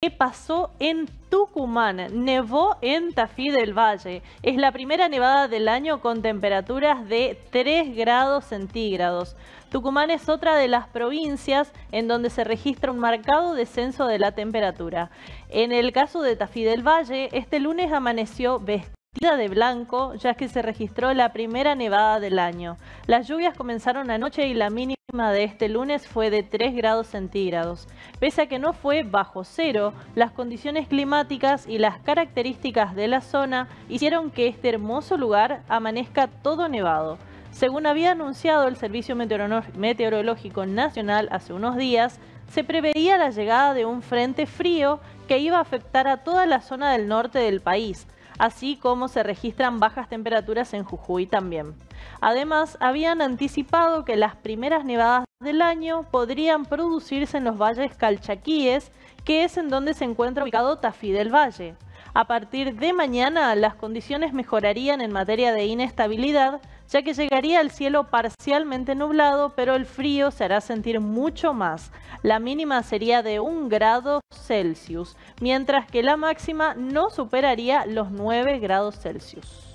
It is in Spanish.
¿Qué pasó en Tucumán? Nevó en Tafí del Valle. Es la primera nevada del año con temperaturas de 3 grados centígrados. Tucumán es otra de las provincias en donde se registra un marcado descenso de la temperatura. En el caso de Tafí del Valle, este lunes amaneció vestido de blanco, ya que se registró la primera nevada del año. Las lluvias comenzaron anoche y la mínima de este lunes fue de 3 grados centígrados. Pese a que no fue bajo cero, las condiciones climáticas y las características de la zona hicieron que este hermoso lugar amanezca todo nevado. Según había anunciado el Servicio Meteorológico Nacional hace unos días, se preveía la llegada de un frente frío que iba a afectar a toda la zona del norte del país así como se registran bajas temperaturas en Jujuy también. Además, habían anticipado que las primeras nevadas del año podrían producirse en los valles calchaquíes, que es en donde se encuentra ubicado Tafí del Valle. A partir de mañana, las condiciones mejorarían en materia de inestabilidad, ya que llegaría el cielo parcialmente nublado, pero el frío se hará sentir mucho más. La mínima sería de 1 grado Celsius, mientras que la máxima no superaría los 9 grados Celsius.